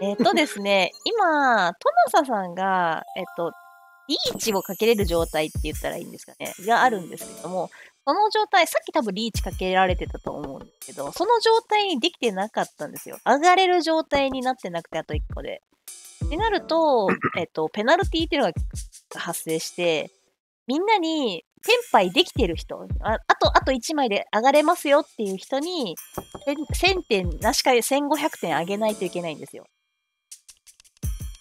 えっとですね、今、トナサさんが、えっと、リーチをかけれる状態って言ったらいいんですかね、があるんですけども、その状態、さっき多分リーチかけられてたと思うんですけど、その状態にできてなかったんですよ。上がれる状態になってなくて、あと1個で。ってなると、えっと、ペナルティっていうのが発生して、みんなに、テンパイできてる人、ああと、あと1枚で上がれますよっていう人に、1000点、なしか1500点上げないといけないんですよ。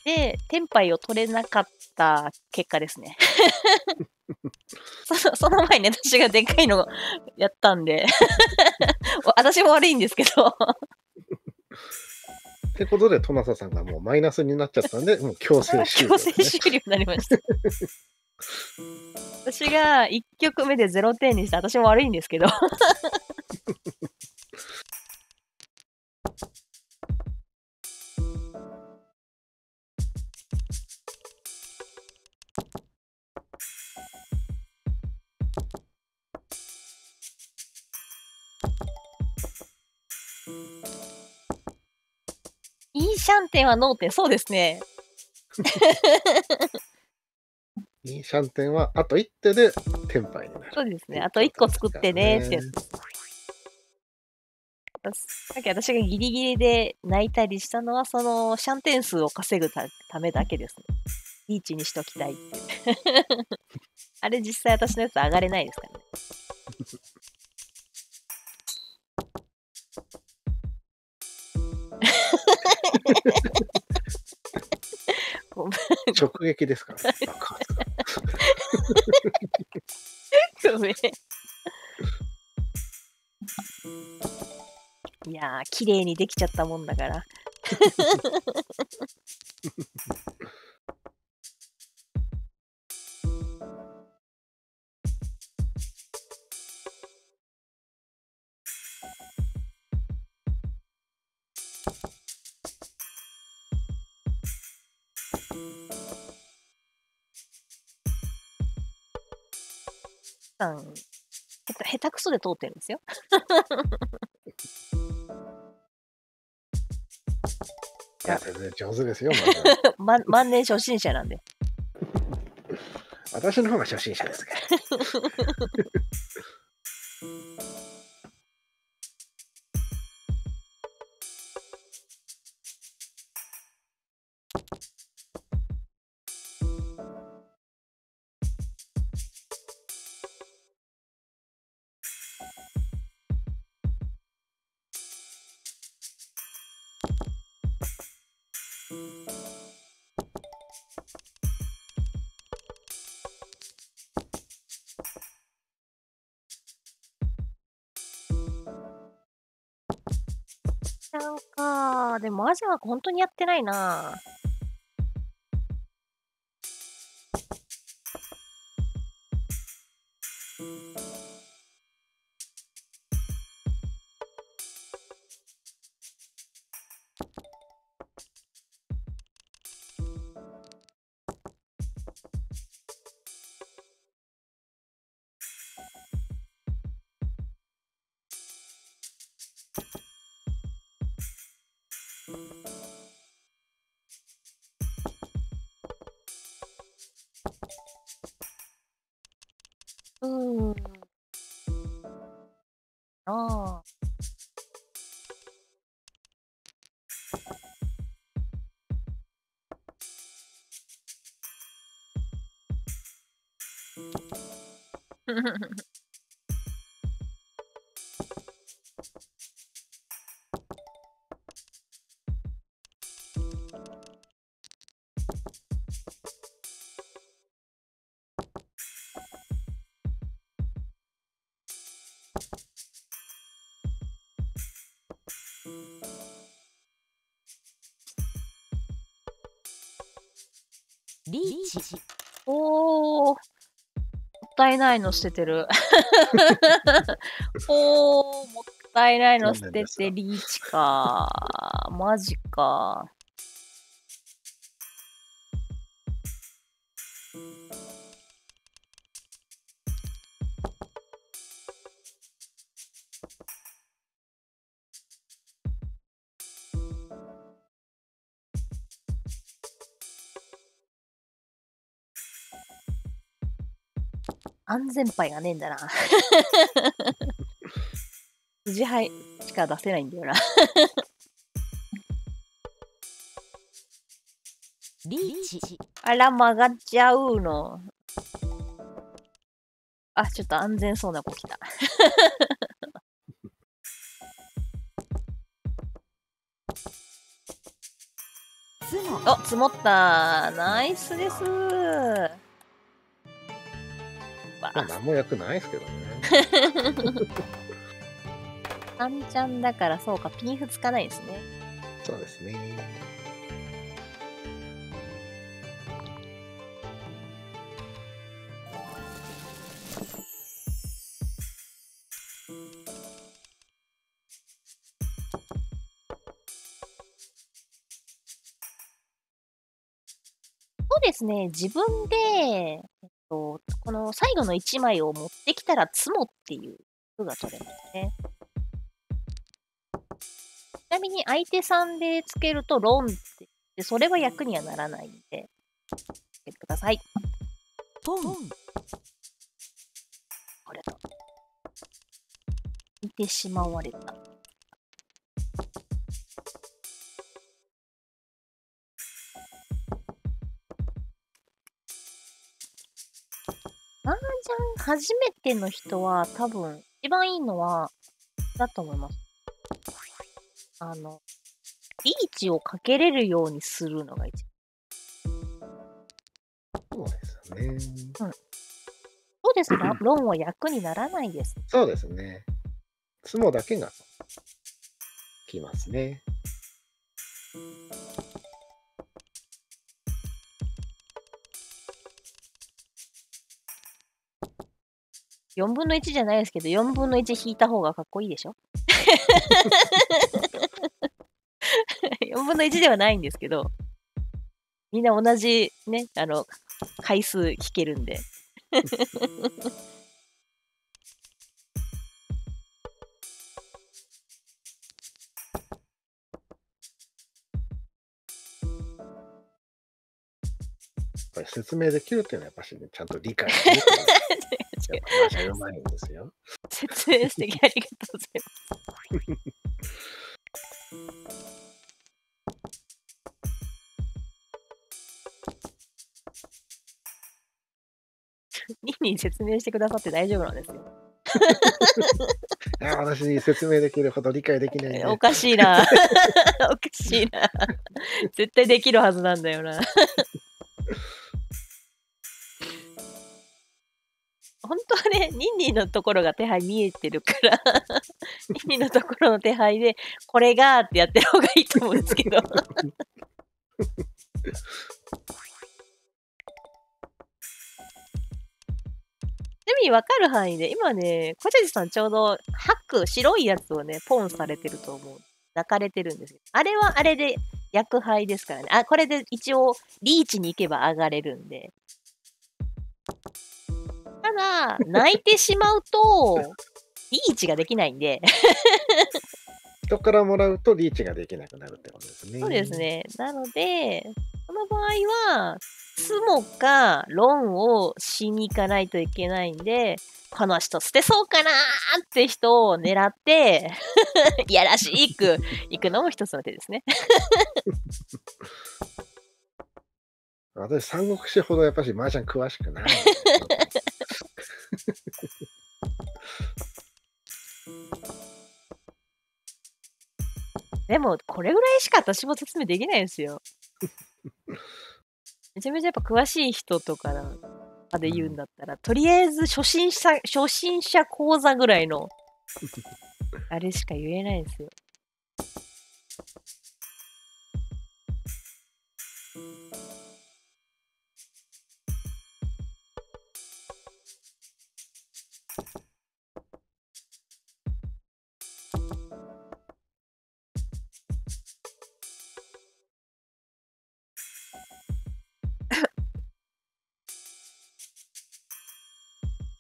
で、テンパイを取れなかった結果ですね。そその前に私がでかいのやったんで 私も悪いんですけどってことで、トナサさんがもうマイナスになっちゃったんで、もう強制終了、ね、強制終了になりました。私が1曲目で0点にして私も悪いんですけどいいシャンテンはノーテン、そうですね。いいシャンテンはあと1手でテンパイになる。そうですね。あと1個作ってねってやつ。さっき私がギリギリで泣いたりしたのは、そのシャンテン数を稼ぐためだけですね。リーチにしときたいって。あれ実際私のやつ上がれないですからね。直撃ですから、ごめん。いやー、綺麗にできちゃったもんだから。さん、下手くそで通ってるんですよ。いや、全然上手ですよ、ま、万年初心者なんで。私の方が初心者ですけど。なんか、でもアジアは本当にやってないな。Ha ha ha. いないの捨ててる。おー、もったいないの捨ててリーチか。マジか。安全牌がねえんだな。筋牌しか出せないんだよな。リーチあら、曲がっちゃうの。あ、ちょっと安全そうな子来た。お、積もった。ナイスです。わまあ、何も役ないですけどね。3ちゃんだからそうか、ピンフつかないですね。そうですね。そうですね、自分で、えっと、この最後の1枚を持ってきたらツモっていう図が取れますね。ちなみに相手さんでつけるとロンって言って、それは役にはならないんで、つけてください。ポンこれだ。見てしまわれた。麻雀初めての人は多分一番いいのはだと思います。あの、リーチをかけれるようにするのが一番。そうですね。そうですね、ロン は役にならないです。そうですね。ツモだけがきますね。4分の1じゃないですけど、4分の1引いた方がかっこいいでしょ ?4 分の1ではないんですけど、みんな同じね、あの、回数引けるんで。説明できるっていうのはやっぱし、ね、ちゃんと理解できるから。やっぱマージャンうまいんですよ。説明してありがとうございます。ニンニン説明してくださって大丈夫なんですよ。いや私に説明できるほど理解できないんで。おかしいな。おかしいな。絶対できるはずなんだよな。本当はね、ニンニンのところが手配見えてるから、ニンニンのところの手配で、これがってやってる方がいいと思うんですけど。ちなみに分かる範囲で、今ね、小辻さんちょうどハック、白いやつをね、ポンされてると思う。泣かれてるんですよ。あれはあれで薬杯ですからね。あ、これで一応リーチに行けば上がれるんで。ただ、泣いてしまうと、リーチができないんで、人からもらうとリーチができなくなるってことですね。そうです。ね。なので、その場合は、スモかロンをしに行かないといけないんで、この人捨てそうかなーって人を狙って、い やらしく行くのも一つの手ですね。私、三国志ほどやっぱし麻雀詳しくない。でも、これぐらいしか私も説明できないんですよ。めちゃめちゃやっぱ詳しい人とかまで言うんだったら、とりあえず初心者、初心者講座ぐらいの、あれしか言えないんですよ。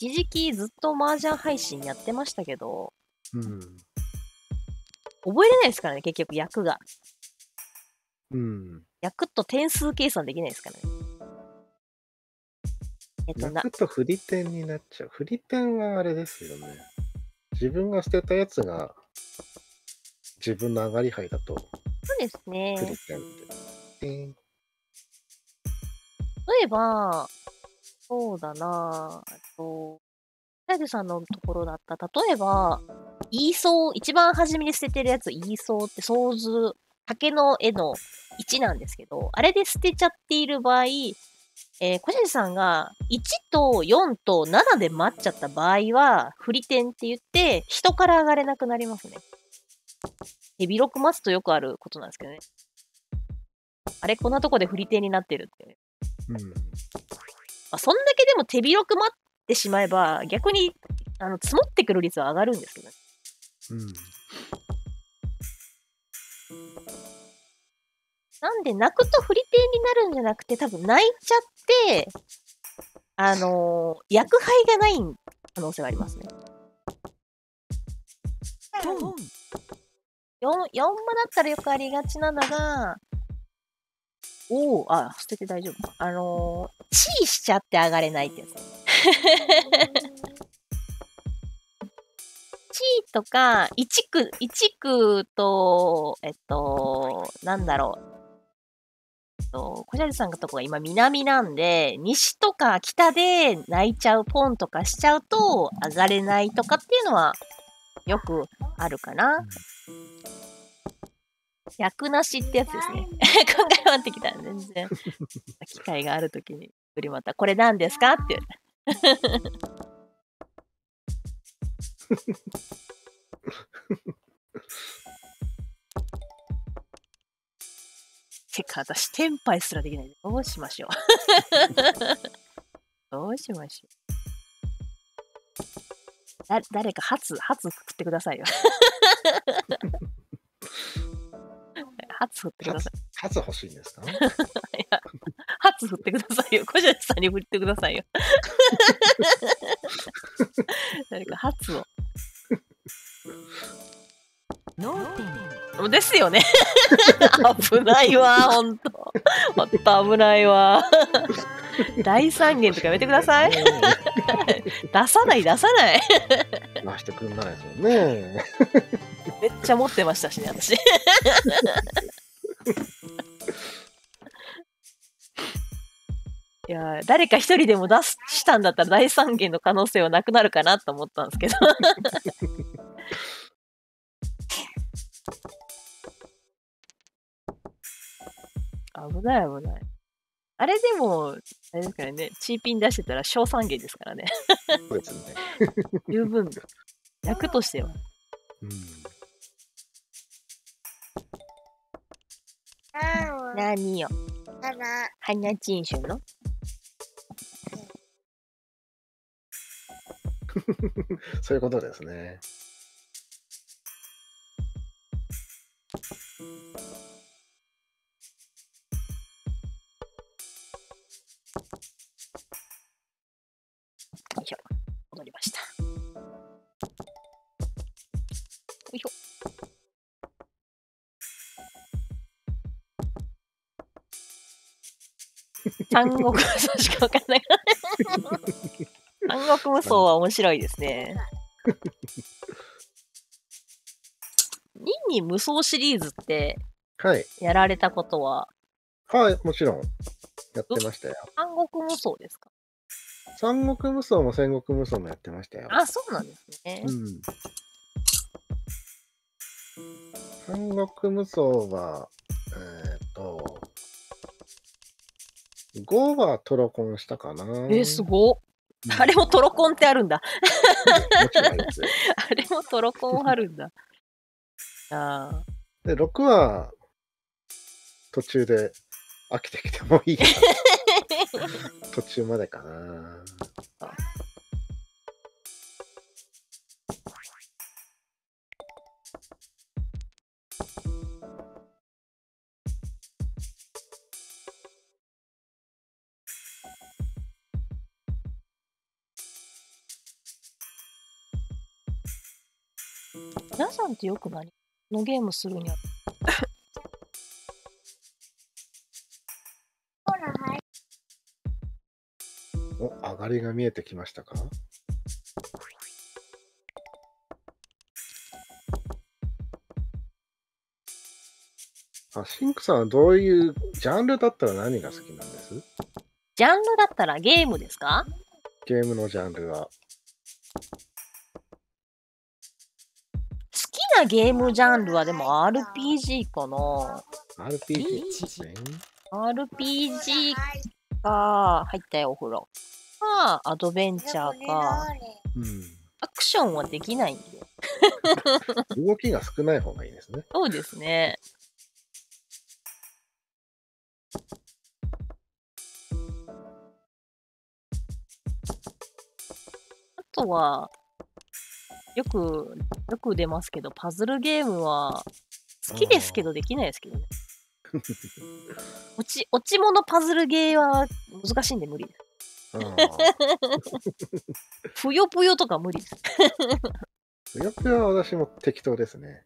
一時期ずっと麻雀配信やってましたけど、うん。覚えれないですからね、結局役が。うん。役と点数計算できないですからね。えっと、な泣、くと振り点になっちゃう。振り点はあれですよね。自分が捨てたやつが自分の上がり牌だとそうですね。振り点って。ピン例えば、そうだなと、ライさんのところだった、例えば、イーソー、一番初めに捨ててるやつ、イーソーって、ソーズ、竹の絵の1なんですけど、あれで捨てちゃっている場合、えー、小路さんが1と4と7で待っちゃった場合は、振り点って言って、人から上がれなくなりますね。手広く待つとよくあることなんですけどね。あれ、こんなとこで振り点になってるってね。うん。まあ、そんだけでも手広く待ってしまえば、逆にあの積もってくる率は上がるんですけどね。うん。なんで、泣くと振り手になるんじゃなくて、多分泣いちゃって、あのー役配がない可能性はありますね。トン 4, 4マだったらよくありがちなのが、おお、あ、捨てて大丈夫か。あのー、チーしちゃって上がれないってやつ。チーとか、1区、一区と、えっと、なんだろう。えっと、小ジさんのとこが今南なんで、西とか北で泣いちゃう、ポンとかしちゃうと上がれないとかっていうのはよくあるかな。役なしってやつですね。考え回ってきたら全然、機会があるときに、振りまた、これ何ですか？って言う。てか、私、テンパイすらできない。どうしましょう。どうしましょう。だ誰か、初、初振ってくださいよ。初振ってください。数欲しいんですか？初振ってくださいよ。小路さんに振ってくださいよ。誰かですよね。危ないわ、ほんと。ほんと危ないわ。大三元とかやめてください。出さない、出さない。出してくんないですよね。めっちゃ持ってましたしね、私。いやー誰か一人でも出すしたんだったら大三元の可能性はなくなるかなと思ったんですけど。危ない危ない。あれでも、あれですからね、チーピン出してたら小三元ですからね。そうですね。十分。役としては。うん。何よ。花人種の？そういうことですね。よいしょ。戻りました。よいしょ。三国無双しかわかんない。三国無双は面白いですね。ニンニン無双シリーズってはい。やられたことは？はい、もちろん。やってましたよ。三国無双ですか？三国無双も戦国無双もやってましたよ。あ、そうなんですね。うん。三国無双は、えっ、と、5はトロコンしたかな。えー、すごあれもトロコンってあるんだ。あれもトロコンあるんだ。ああ。で、6は、途中で飽きてきてもいい。途中までかな。皆さんってよく何？のゲームするにはお、上がりが見えてきましたか？あ、シンクさんはどういうジャンルだったら何が好きなんです？ジャンルだったらゲームですか？ゲームのジャンルは。なゲームジャンルはでも RPG かな？RPG。RPG か、入ったよ、お風呂。か、アドベンチャーか、うん。アクションはできないんで。動きが少ない方がいいですね。そうですね。あとは、よく、よく出ますけど、パズルゲームは好きですけどできないですけどね。落ち、落ち物パズルゲーは難しいんで無理です。ぷよぷよとか無理です。ぷよぷよは私も適当ですね。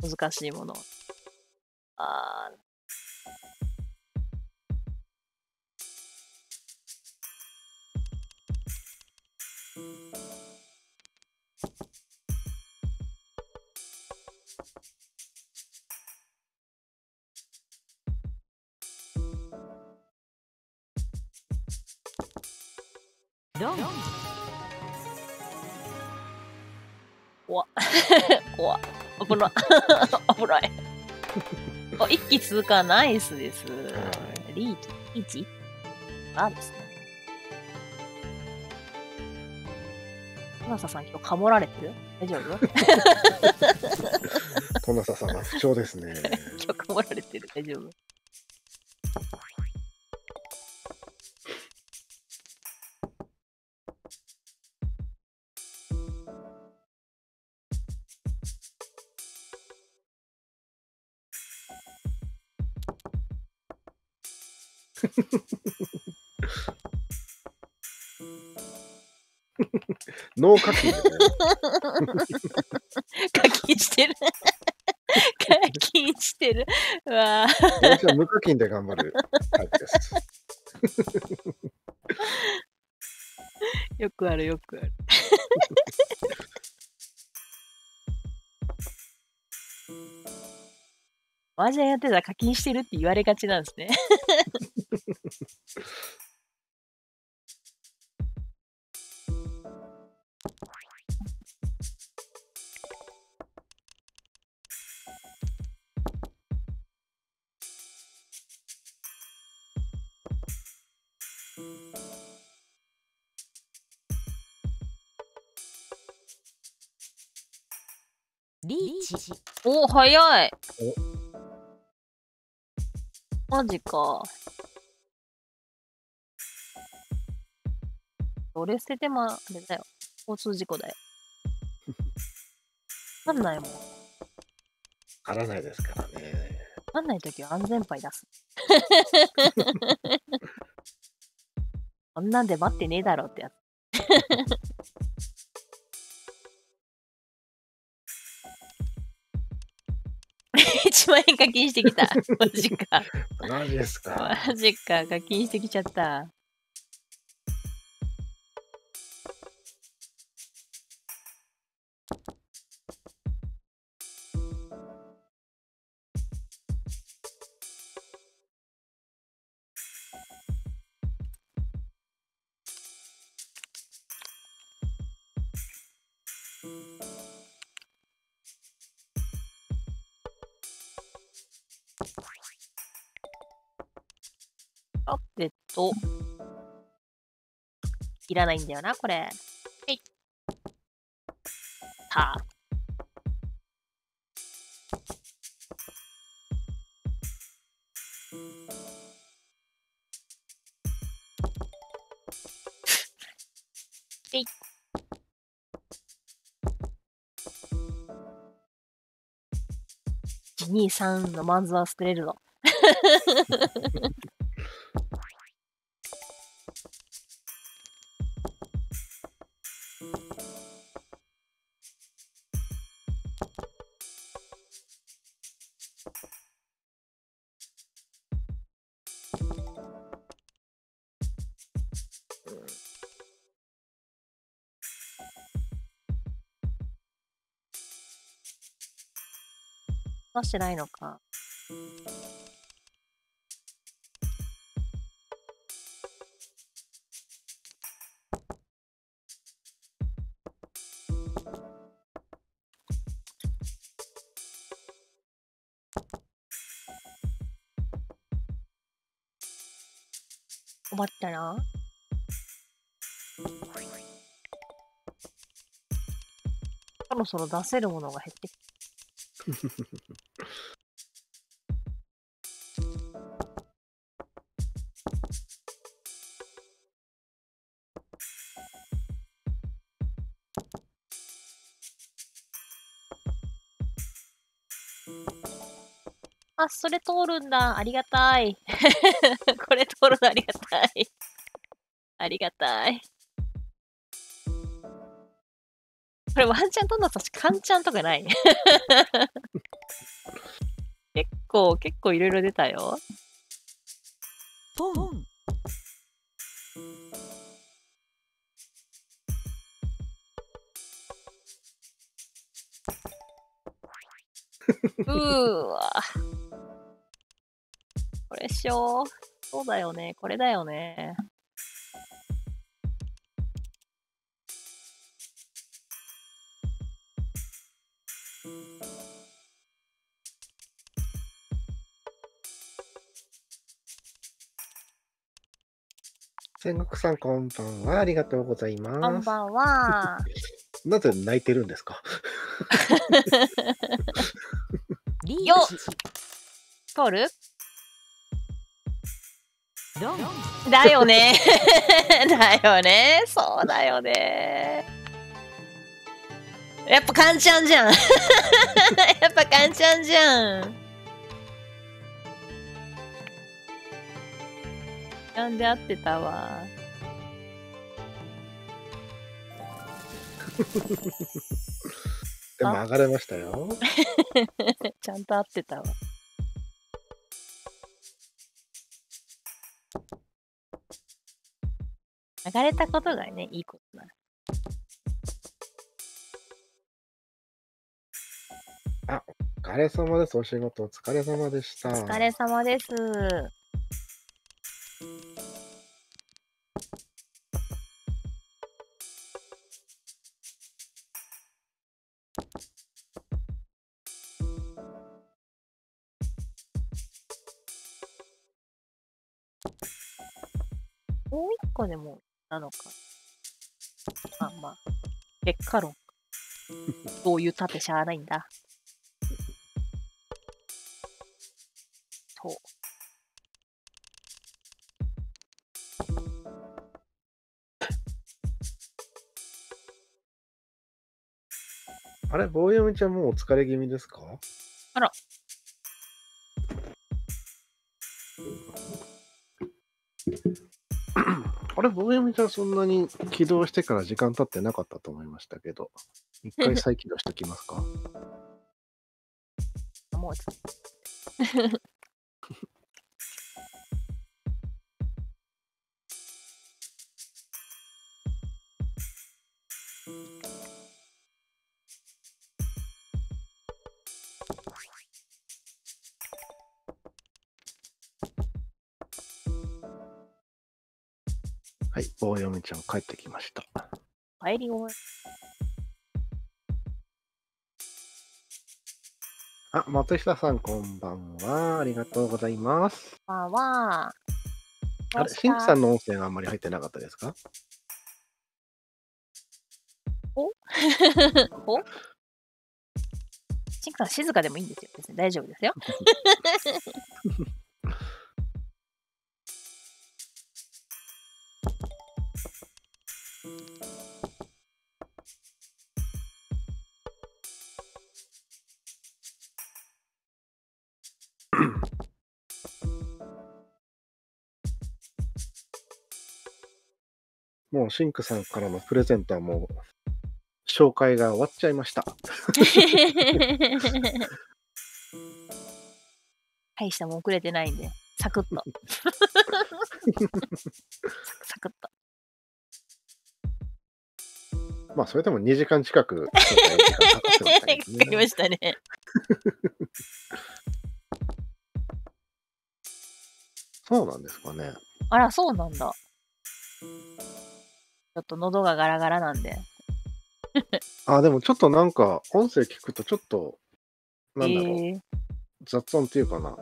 難しいもの。あロン怖っ。怖っ。危ない。危ない。あ、一気通過ナイスです。リーチ、リーチ？あですね。花ささん今日かもられてる？大丈夫？トナサさんは不調ですね。今日かもられてる？大丈夫？脳課金でね。課金してる。課金してる。うわぁ。私は無課金で頑張るタイプです。よくあるよくある。麻雀やってたら課金してるって言われがちなんですね。リーチお、早い。マジか。それ捨ててもあれだよ。交通事故だよ。わかんないもん。わわからないですからね。かんないときは安全牌出す。こんなんで待ってねえだろってやつ。万円課金してきた。マジか。マジですか。マジか。課金してきちゃった。と、いらないんだよな、これ。はい。た。えい。1、2、3のマンズは捨てれるぞ。出してないのか。困ったな。そろそろ出せるものが減って あ、それ通るんだ。ありがたい。これ通るのありがたい。ありがたい。これワンチャンとんだとし、カンチャンとかない 結構、結構いろいろ出たよ。ポン うーわ。これっしょ。そうだよね。これだよね。戦国さん、こんばんは。ありがとうございます。こんばんは。なぜ泣いてるんですか？リよ通る？だよね。だよね。そうだよね。やっぱカンちゃんじゃん。やっぱカンちゃんじゃん。なんで合ってたわ。でも上がれましたよ。ちゃんと合ってたわ。流れたことがね、いいことなの。お疲れ様です。お仕事お疲れ様でした。お疲れ様です。個でもなのか。まあまあ、劣化論。どういう盾しゃあないんだ。そう。あれ、棒読みちゃんもうお疲れ気味ですか？あら。あれ、棒読みちゃんそんなに起動してから時間経ってなかったと思いましたけど、一回 再起動しておきますか？もうちょっはい、棒読みちゃん帰ってきました。帰り終わあ、松下さんこんばんは。ありがとうございます。まあは、あれ、シンクさんの音声があんまり入ってなかったですか？お？シンクさん静かでもいいんですよ。別に大丈夫ですよ。もうシンクさんからのプレゼントはもう紹介が終わっちゃいました。大したもんくれてないんで、サクッと。サクッと。まあ、それでも2時間近く、今回時間かかりまね。したね。そうなんですかね。あら、そうなんだ。ちょっと喉がガラガラなんで。あ、でもちょっとなんか、音声聞くとちょっと、なんだろう、えー、雑音っていうかな。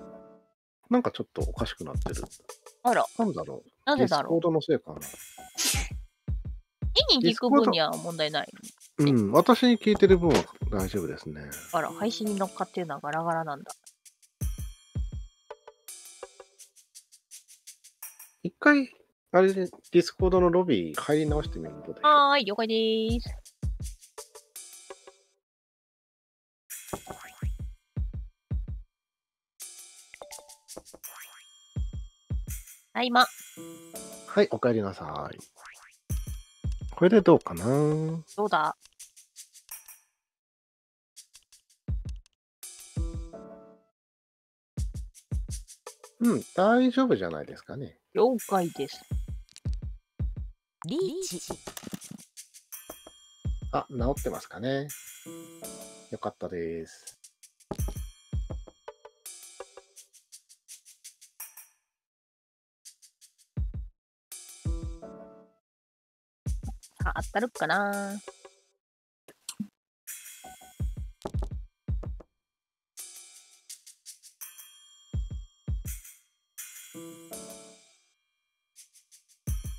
なんかちょっとおかしくなってる。あら、なんだろう。なぜだろう。ディスコードのせいかな。家に聞く分には問題ない。うん、私に聞いてる分は大丈夫ですね。あら、配信に乗っかってるのはガラガラなんだ。一回、あれで、ディスコードのロビー入り直してみると。はーい、了解でーす。はい、ま。はい、お帰りなさい。これでどうかな？どうだ？うん、大丈夫じゃないですかね。了解です。リーチあ、治ってますかね。よかったです。さあ、当たるかな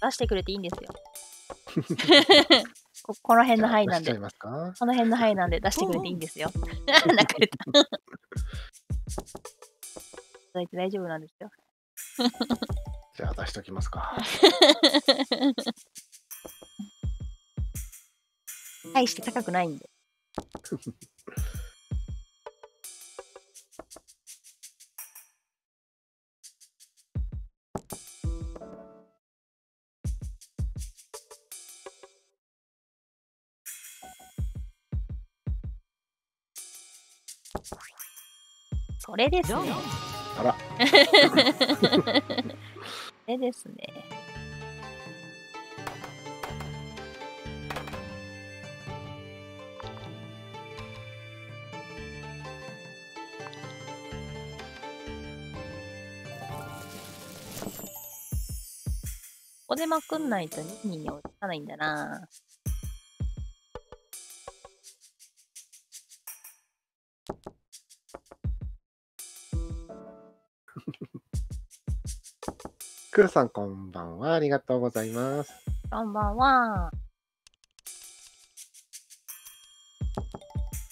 出してくれていいんですよ。ここの辺の範囲なんでこの辺の範囲なんで出してくれていいんですよ。泣かれた。大丈夫なんですよ。じゃあ出しときますか。大して高くないんで。それですね。あら、それですね。ここでまくんないと2人に追いつかないんだな。クーさんこんばんは。ありがとうございます。こんばんは。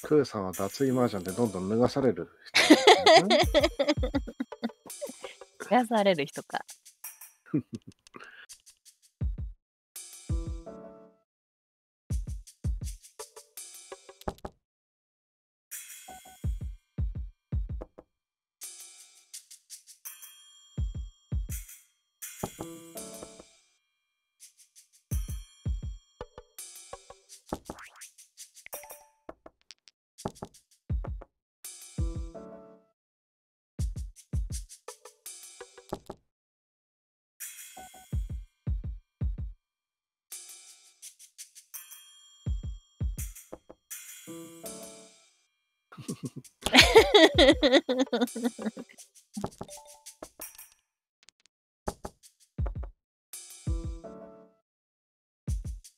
クーさんは脱衣麻雀でどんどん脱がされる人ね。癒される人か。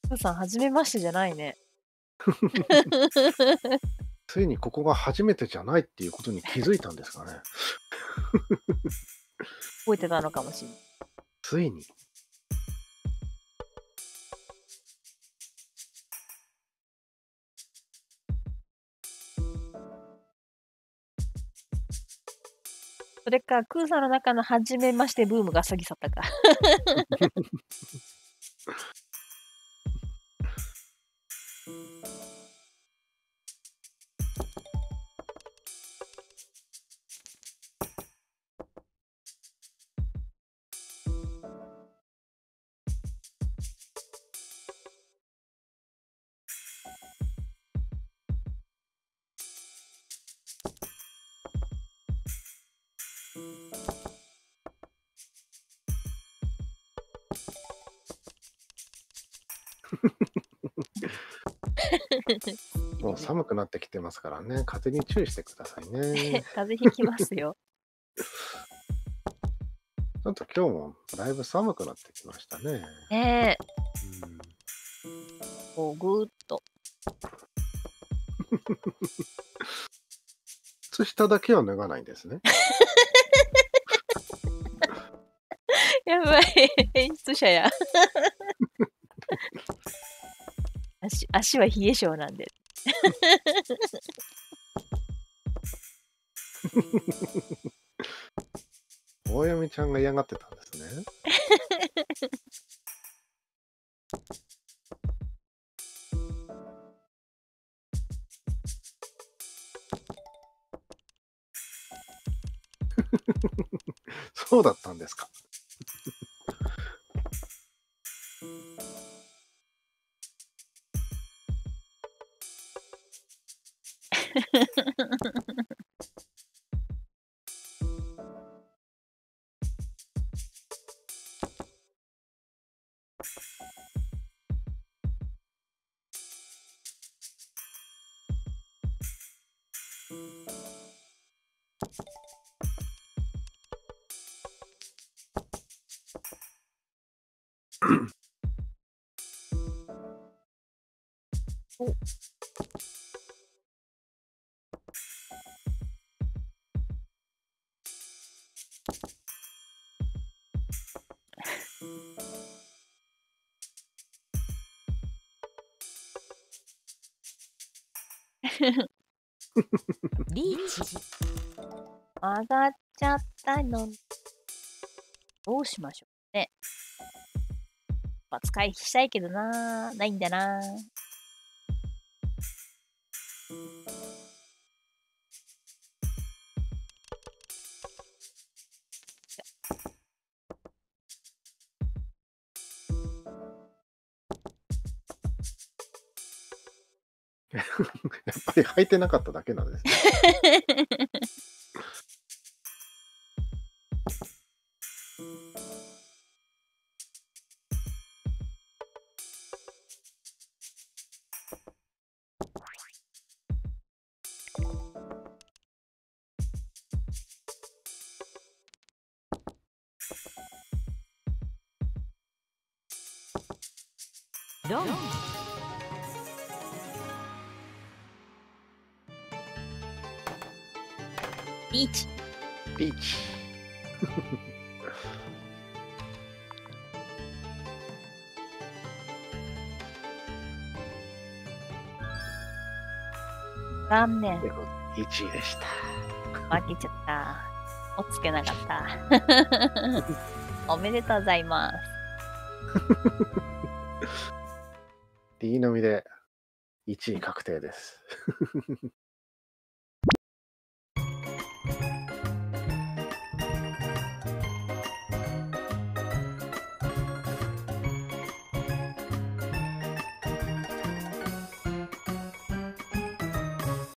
ふうさん、はじめましてじゃないね。ついにここが初めてじゃないっていうことに気づいたんですかね。覚えてたのかもしれない。ついに。それか、クーさんの中の初めましてブームが過ぎ去ったか。もう寒くなってきてますからね、風に注意してくださいね。風邪ひきますよ。ちょっと今日もだいぶ寒くなってきましたね。ねえ、うんこうぐーっと。靴下だけは脱がないんですね。やばい、演出者や。足足は冷え性なんで。大読ちゃんが嫌がってた。リーチ上がっちゃったの。どうしましょうね。まあ使い引きしたいけどな。ないんだな。やっぱり履いてなかっただけなんですね。ロンリーチ。リーチ。残念。1位でした。負けちゃった。おつけなかった。おめでとうございます。D のみで1位確定です。